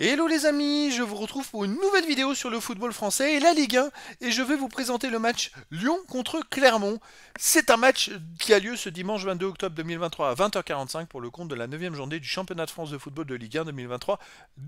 Hello les amis, je vous retrouve pour une nouvelle vidéo sur le football français et la Ligue 1 et je vais vous présenter le match Lyon contre Clermont. C'est un match qui a lieu ce dimanche 22 octobre 2023 à 20h45 pour le compte de la 9 journée du championnat de France de football de Ligue 1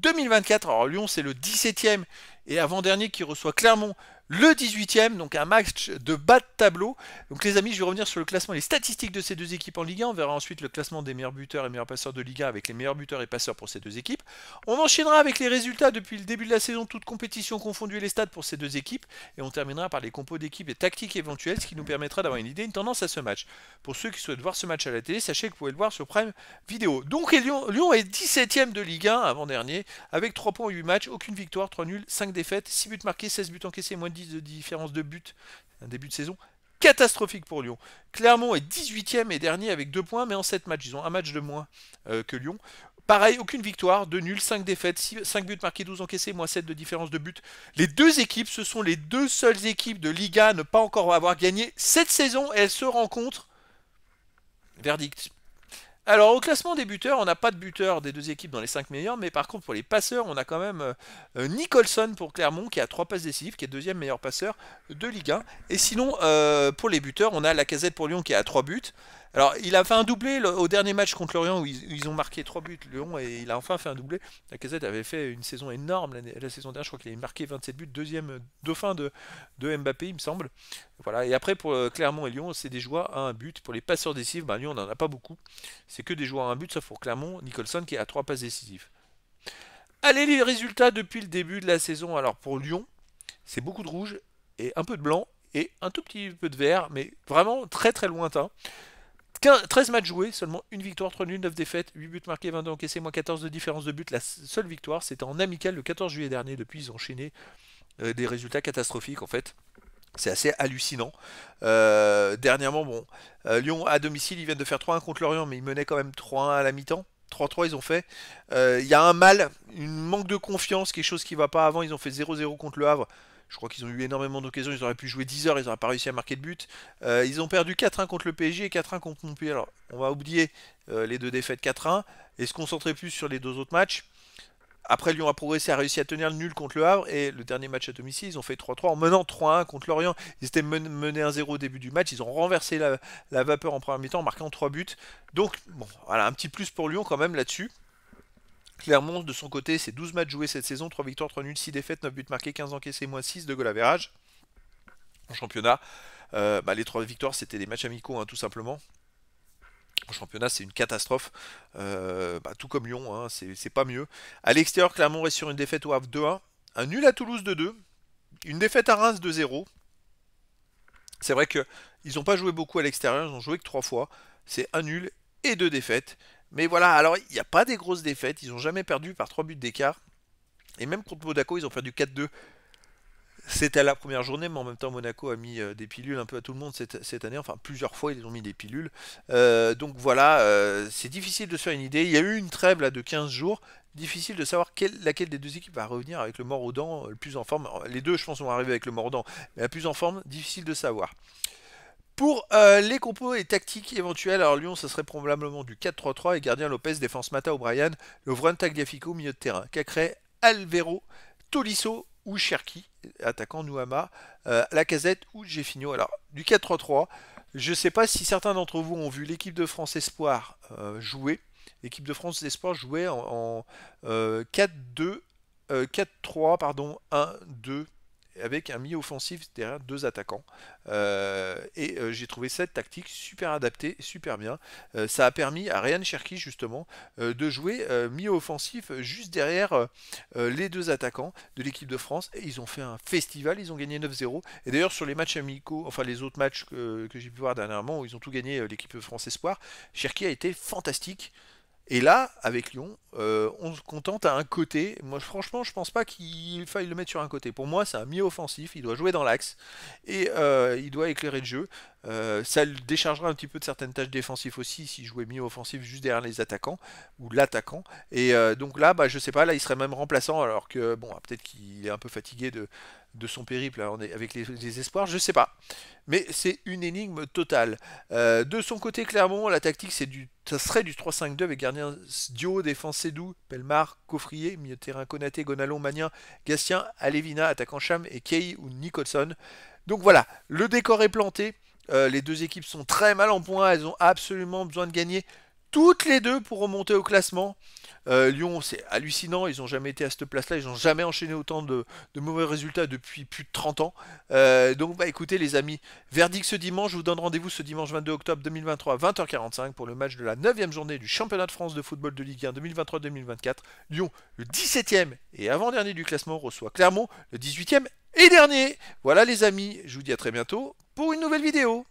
2023-2024. Alors Lyon c'est le 17ème et avant-dernier qui reçoit Clermont le 18ème, donc un match de bas de tableau. Donc les amis, je vais revenir sur le classement, les statistiques de ces deux équipes en Ligue 1. On verra ensuite le classement des meilleurs buteurs et meilleurs passeurs de Ligue 1 avec les meilleurs buteurs et passeurs pour ces deux équipes. On enchaînera avec les résultats depuis le début de la saison, toutes compétitions confondues et les stades pour ces deux équipes. Et on terminera par les compos d'équipes et tactiques éventuelles, ce qui nous permettra d'avoir une idée, une tendance à ce match. Pour ceux qui souhaitent voir ce match à la télé, sachez que vous pouvez le voir sur Prime Vidéo. Donc Lyon, est 17ème de Ligue 1 avant-dernier, avec 3 points en 8 matchs, aucune victoire, 3 nuls, 5 défaites, 6 buts marqués, 16 buts encaissés, moins de 10 de différence de but, un début de saison catastrophique pour Lyon. Clermont est 18ème et dernier avec 2 points, mais en 7 matchs. Ils ont un match de moins euh, que Lyon. Pareil, aucune victoire, 2 nuls, 5 défaites, 5 buts marqués, 12 encaissés, moins 7 de différence de but. Les deux équipes, ce sont les deux seules équipes de Liga à ne pas encore avoir gagné cette saison et elles se rencontrent. Verdict. Alors au classement des buteurs, on n'a pas de buteur des deux équipes dans les 5 meilleurs, mais par contre pour les passeurs, on a quand même euh, euh, Nicholson pour Clermont qui a 3 passes décisives, qui est deuxième meilleur passeur de Ligue 1. Et sinon, euh, pour les buteurs, on a la casette pour Lyon qui a 3 buts. Alors, il a fait un doublé au dernier match contre Lorient où ils, ont marqué 3 buts, Lyon, et il a enfin fait un doublé. La Casette avait fait une saison énorme la, saison dernière, je crois qu'il avait marqué 27 buts, deuxième dauphin de, Mbappé, il me semble. Voilà, et après pour euh, Clermont et Lyon, c'est des joueurs à un but. Pour les passeurs décisifs, ben, Lyon n'en a pas beaucoup. C'est que des joueurs à un but, sauf pour Clermont, Nicholson qui a 3 passes décisives. Allez, les résultats depuis le début de la saison. Alors pour Lyon, c'est beaucoup de rouge et un peu de blanc et un tout petit peu de vert, mais vraiment très très lointain. 13 matchs joués, seulement une victoire, 3 nuls, 9 défaites, 8 buts marqués, 22 encaissés, moins 14 de différence de but. La seule victoire, c'était en amical le 14 juillet dernier. Depuis, ils ont enchaîné euh, des résultats catastrophiques en fait. C'est assez hallucinant. Euh, dernièrement, bon, euh, Lyon à domicile, ils viennent de faire 3-1 contre Lorient, mais ils menaient quand même 3-1 à la mi-temps. 3-3 ils ont fait. Il y a un mal, une manque de confiance, quelque chose qui va pas avant. Ils ont fait 0-0 contre le Havre. Je crois qu'ils ont eu énormément d'occasions. Ils auraient pu jouer 10 heures. Ils n'auraient pas réussi à marquer de but. Euh, ils ont perdu 4-1 contre le PSG et 4-1 contre Montpellier. Alors, on va oublier euh, les deux défaites 4-1 et se concentrer plus sur les deux autres matchs. Après, Lyon a progressé, a réussi à tenir le nul contre le Havre. Et le dernier match à domicile, ils ont fait 3-3 en menant 3-1 contre Lorient. Ils étaient menés 1-0 au début du match. Ils ont renversé la, la vapeur en première mi-temps en marquant 3 buts. Donc, bon, voilà, un petit plus pour Lyon quand même là-dessus. Clermont, de son côté, c'est 12 matchs joués cette saison, 3 victoires, 3 nuls, 6 défaites, 9 buts marqués, 15 encaissés, moins 6 de goal average. En championnat, euh, bah, les 3 victoires, c'était des matchs amicaux, hein, tout simplement. En championnat, c'est une catastrophe. Euh, bah, tout comme Lyon, hein, c'est pas mieux. À l'extérieur, Clermont reste sur une défaite au Havre 2-1. Un nul à Toulouse 2-2. Une défaite à Reims 2-0. C'est vrai qu'ils n'ont pas joué beaucoup à l'extérieur, ils n'ont joué que 3 fois. C'est un nul et deux défaites. Mais voilà, alors il n'y a pas des grosses défaites, ils n'ont jamais perdu par 3 buts d'écart. Et même contre Monaco, ils ont perdu 4-2. C'était la première journée, mais en même temps, Monaco a mis euh, des pilules un peu à tout le monde cette, année. Enfin, plusieurs fois, ils ont mis des pilules. Euh, donc voilà, euh, c'est difficile de se faire une idée. Il y a eu une trêve là, de 15 jours. Difficile de savoir laquelle des deux équipes va revenir avec le mort aux le plus en forme. Les deux, je pense, vont arriver avec le mort aux. Mais la plus en forme, difficile de savoir. Pour euh, les compos et tactiques éventuelles, alors Lyon, ce serait probablement du 4-3-3 et gardien Lopez, défense Mata O'Brien, Lovren Tagliafico, milieu de terrain, Cacré, Alvero, Tolisso ou Cherki, attaquant Nouama, euh, Lacazette ou Jeffinho. Alors, du 4-3-3, je ne sais pas si certains d'entre vous ont vu l'équipe de France Espoir euh, jouer. L'équipe de France Espoir jouait en, en 4-2, 4-3, pardon, 1-2 avec un mi-offensif derrière deux attaquants. Euh, et euh, j'ai trouvé cette tactique super adaptée, super bien. Euh, ça a permis à Ryan Cherky justement de jouer mi-offensif juste derrière les deux attaquants de l'équipe de France. Et ils ont fait un festival, ils ont gagné 9-0. Et d'ailleurs sur les matchs amicaux, enfin les autres matchs que, que j'ai pu voir dernièrement où ils ont tout gagné l'équipe France Espoir, Cherky a été fantastique. Et là, avec Lyon, euh, on se contente à un côté. Moi, franchement, je pense pas qu'il faille le mettre sur un côté. Pour moi, c'est un mi-offensif. Il doit jouer dans l'axe et euh, il doit éclairer le jeu. Euh, ça le déchargera un petit peu de certaines tâches défensives aussi s'il jouait mieux offensif juste derrière les attaquants ou l'attaquant. Et euh, donc là, bah, je sais pas, là il serait même remplaçant alors que bon, peut-être qu'il est un peu fatigué de, de son périple avec les, espoirs, je sais pas. Mais c'est une énigme totale. Euh, de son côté, Clermont, la tactique, c'est du, ça serait du 3-5-2 avec gardien Dio, défense Cédou, Pelmar, Coffrier, milieu terrain Konaté, Gonalon, Magnin, Gastien, Alevina, attaquant Cham et Kay ou Nicholson. Donc voilà, le décor est planté. Euh, les deux équipes sont très mal en point. Elles ont absolument besoin de gagner toutes les deux pour remonter au classement. Euh, Lyon, c'est hallucinant, ils n'ont jamais été à cette place-là, ils n'ont jamais enchaîné autant de, mauvais résultats depuis plus de 30 ans. Euh, donc bah écoutez les amis, verdict ce dimanche, je vous donne rendez-vous ce dimanche 22 octobre 2023 à 20h45 pour le match de la 9e journée du championnat de France de football de Ligue 1 2023-2024. Lyon, le 17e et avant-dernier du classement, reçoit Clermont, le 18e et dernier. Voilà les amis, je vous dis à très bientôt pour une nouvelle vidéo.